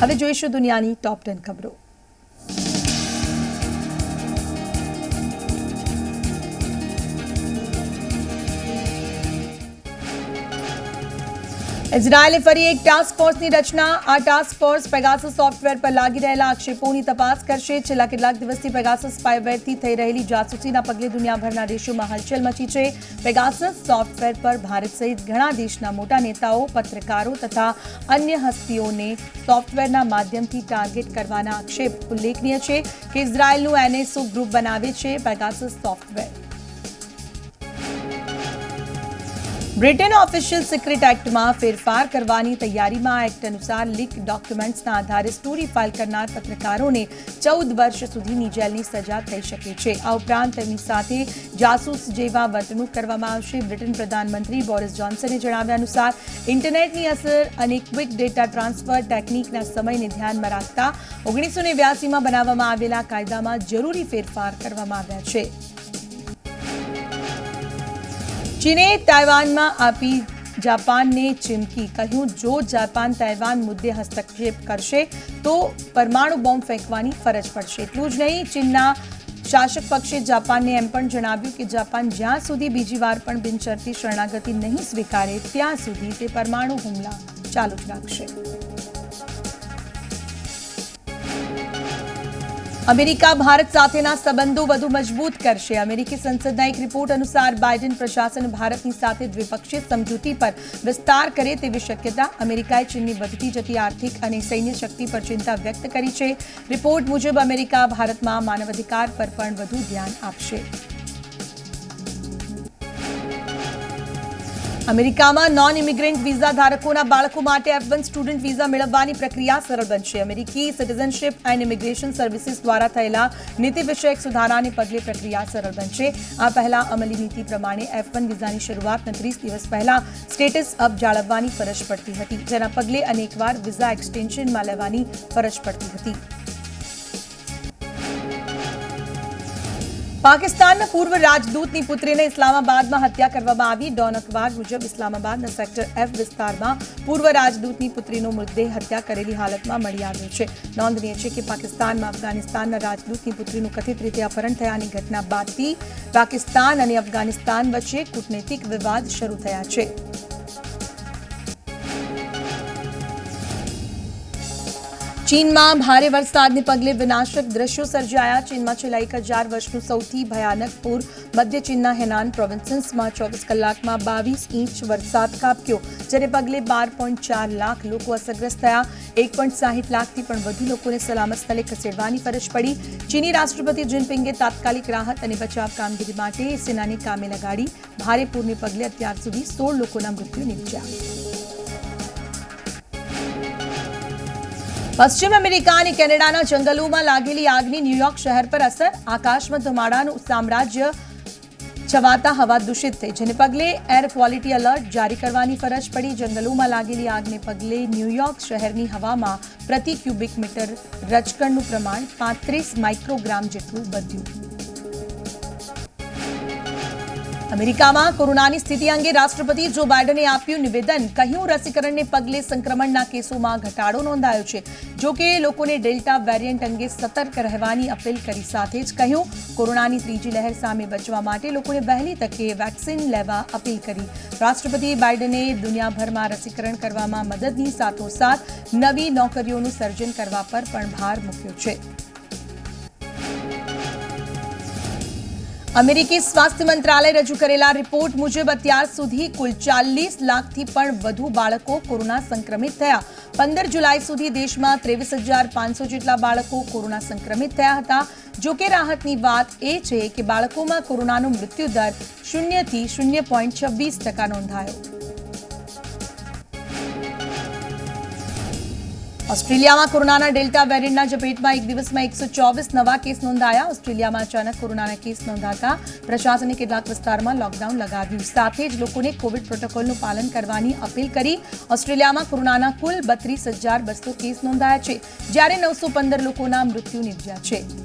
હવે જોઈશું દુનિયાની ટોપ ટેન ખબરો. ઇઝરાયેલે ફરી એક ટાસ્ક ફોર્સની રચના આ ટાસ્ક ફોર્સ પેગાસસ સોફ્ટવેર પર લાગી રહેલા આક્ષેપોની તપાસ કરશે છેલ્લા કેટલાક દિવસથી પેગાસસ સ્પાયવેરથી થઈ રહેલી જાસૂસીના પગલે દુનિયાભરના દેશોમાં હલચલ મચી છે પેગાસસ સોફ્ટવેર પર ભારત સહિત ઘણા દેશના મોટા નેતાઓ પત્રકારો તથા અન્ય હસ્તીઓને સોફ્ટવેરના માધ્યમથી ટાર્ગેટ કરવાના આક્ષેપ ઉલ્લેખનીય છે કે ઇઝરાયેલનું એનએસઓ ગ્રુપ બનાવે છે Pegasus software Britain official secret એક્ટમાં ફેરફાર કરવાની તૈયારીમાં આ એક્ટ અનુસાર લીક ડોક્યુમેન્ટ્સના આધારે સ્ટોરી ફાઇલ કરનાર પત્રકારોને ચૌદ વર્ષ સુધીની જેલની સજા થઈ શકે છે આ ઉપરાંત તેમની સાથે જાસૂસ જેવા વર્તણૂક કરવામાં આવશે બ્રિટન પ્રધાનમંત્રી બોરિસ જોન્સને જણાવ્યા અનુસાર ઇન્ટરનેટની અસર અને ક્વિક ડેટા ટ્રાન્સફર ટેકનિકના સમયને ધ્યાનમાં રાખતા ઓગણીસો નેવ્યાસીમાં બનાવવામાં આવેલા કાયદામાં જરૂરી ફેરફાર કરવામાં આવ્યા છે ચીને તાઇવાનમાં આપી જાપાનને ચીમકી કહ્યું જો જાપાન તાઇવાન મુદ્દે હસ્તક્ષેપ કરશે તો પરમાણુ બોમ્બ ફેંકવાની ફરજ પડશે એટલું જ નહીં ચીનના શાસક પક્ષે જાપાનને એમ પણ જણાવ્યું કે જાપાન જ્યાં સુધી બીજી વાર પણ બિનશરતી શરણાગતિ નહીં સ્વીકારે ત્યાં સુધી તે પરમાણુ હુમલા ચાલુ જ રાખશે અમેરિકા ભારત સાથેના સંબંધો વધુ મજબૂત કરશે. અમેરિકી સંસદના એક રિપોર્ટ અનુસાર બાઇડન પ્રશાસન ભારતની સાથે દ્વિપક્ષીય સમજૂતી પર વિસ્તાર કરે તેવી શક્યતા અમેરિકાએ ચીનની વધતી જતી આર્થિક અને સૈન્ય શક્તિ પર ચિંતા વ્યક્ત કરી છે. રિપોર્ટ મુજબ અમેરિકા ભારતમાં માનવાધિકાર પર પણ વધુ ધ્યાન આપશે. અમેરિકામાં નોન ઇમિગ્રન્ટ વિઝા ધારકોના બાળકો માટે એફ વન સ્ટુડન્ટ વિઝા મેળવવાની પ્રક્રિયા સરળ બનશે અમેરિકી સિટીઝનશીપ એન્ડ ઇમિગ્રેશન સર્વિસીસ દ્વારા થયેલા નીતિ વિષયક સુધારાને પગલે પ્રક્રિયા સરળ બનશે આ પહેલા અમલી નીતિ પ્રમાણે એફ વન વિઝાની શરૂઆતના ત્રીસ દિવસ પહેલા સ્ટેટસ અપ જાળવવાની ફરજ પડતી હતી જેના પગલે અનેકવાર વિઝા એક્સટેન્શનમાં લેવાની ફરજ પડતી હતી પાકિસ્તાનના પૂર્વ રાજદૂતની પુત્રીને ઇસ્લામાબાદમાં હત્યા કરવામાં આવી. ડોન અખબાર મુજબ ઇસ્લામાબાદના સેક્ટર એફ વિસ્તારમાં પૂર્વ રાજદૂતની પુત્રીનો મૃતદેહ હત્યા કરેલી હાલતમાં મળી આવ્યો છે. નોંધનીય છે કે પાકિસ્તાનમાં અફઘાનિસ્તાનના રાજદૂતની પુત્રીનું કથિત રીતે અપહરણ થયાની ઘટના બાદથી પાકિસ્તાન અને અફઘાનિસ્તાન વચ્ચે કૂટનૈતિક વિવાદ શરૂ થયા છે. ચીનમાં ભારે વરસાદને પગલે વિનાશક દ્રશ્યો સર્જાયા ચીનમાં છેલ્લા એક હજાર વર્ષનું સૌથી ભયાનક પૂર મધ્ય ચીનના હેનાન પ્રોવિન્સમાં ચોવીસ કલાકમાં બાવીસ ઇંચ વરસાદ ખાબક્યો જેને પગલે બાર પોઈન્ટ ચાર લાખ લોકો અસરગ્રસ્ત થયા એક પોઈન્ટ સાહીઠ લાખથી પણ વધુ લોકોને સલામત સ્થળે ખસેડવાની ફરજ પડી ચીની રાષ્ટ્રપતિ જિનપિંગે તાત્કાલિક રાહત અને બચાવ કામગીરી માટે સેનાને કામે લગાડી ભારે પૂરને પગલે અત્યાર સુધી સોળ લોકોના મૃત્યુ નીપજ્યા પશ્ચિમ અમેરિકા અને કેનેડાના જંગલોમાં લાગેલી આગની ન્યુયોર્ક શહેર પર અસર આકાશમાં ધુમાડાનું સામ્રાજ્ય છવાતા હવા દૂષિત થઈ જેને પગલે એર ક્વોલિટી એલર્ટ જારી કરવાની ફરજ પડી જંગલોમાં લાગેલી આગને પગલે ન્યુયોર્ક શહેરની હવામાં પ્રતિ ક્યુબિક મીટર રજકણનું પ્રમાણ પાંત્રીસ માઇક્રોગ્રામ જેટલું વધ્યું અમેરિકામાં કોરોનાની સ્થિતિ અંગે રાષ્ટ્રપતિ જો બાઇડને આપ્યું નિવેદન કહ્યું રસીકરણને પગલે સંક્રમણના કેસોમાં ઘટાડો નોંધાયો છે જો કે લોકોને ડેલ્ટા વેરિયન્ટ અંગે સતર્ક રહેવાની અપીલ કરી સાથે જ કહ્યું કોરોનાની ત્રીજી લહેર સામે બચવા માટે લોકોને વહેલી તકે વેક્સિન લેવા અપીલ કરી રાષ્ટ્રપતિ બાઇડને દુનિયાભરમાં રસીકરણ કરવામાં મદદની સાથોસાથ નવી નોકરીઓનું સર્જન કરવા પર પણ ભાર મૂક્યો છે અમેરિકી સ્વાસ્થ્ય મંત્રાલય રજૂ કરેલા રિપોર્ટ મુજબ અત્યાર સુધી કુલ ચાલીસ લાખથી પણ વધુ બાળકો કોરોના સંક્રમિત થયા પંદર જુલાઈ સુધી દેશમાં ત્રેવીસ હજાર પાંચસો જેટલા બાળકો કોરોના સંક્રમિત થયા હતા જો કે રાહતની વાત એ છે કે બાળકોમાં કોરોનાનો મૃત્યુ દર શૂન્યથી શૂન્ય પોઈન્ટ છવ્વીસ ટકા નોંધાયો ઓસ્ટ્રેલિયામાં કોરોનાના ડેલ્ટા વેરિયન્ટના ઝપેટમાં એક દિવસમાં એકસો ચોવીસ નવા કેસ નોંધાયા ઓસ્ટ્રેલિયામાં અચાનક કોરોનાના કેસ નોંધાતા પ્રશાસને કેટલાક વિસ્તારમાં લોકડાઉન લગાવ્યું સાથે જ લોકોને કોવિડ પ્રોટોકોલનું પાલન કરવાની અપીલ કરી ઓસ્ટ્રેલિયામાં કોરોનાના કુલ બત્રીસ હજાર બસો કેસ નોંધાયા છે જ્યારે નવસો પંદર લોકોના મૃત્યુ નિપજ્યા છે